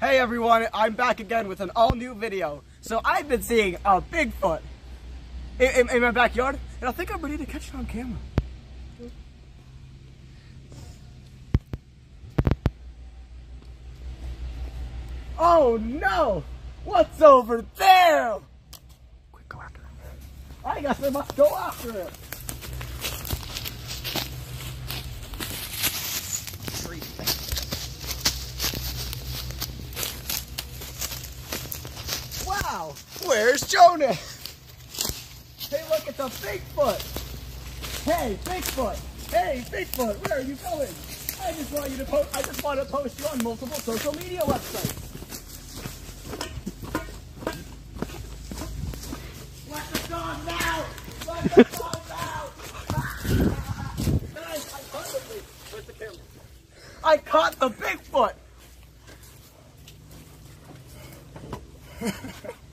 Hey everyone, I'm back again with an all new video. So I've been seeing a Bigfoot in, in, in my backyard, and I think I'm ready to catch it on camera. Oh no! What's over there? Quick, go after it. I guess I must go after it. Wow, where's Jonah? Hey, look at the Bigfoot. Hey, Bigfoot. Hey, Bigfoot, where are you going? I just want you to post. I just want to post you on multiple social media websites. Let the dog out! Let the dog out! Guys, I. Where's the camera? I caught the Bigfoot.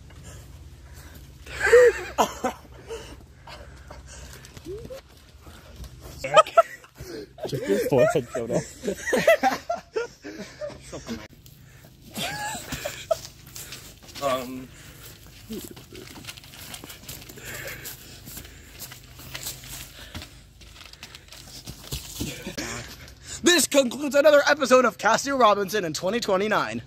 Check your forehead. Um. This concludes another episode of Casio Robinson in 2029.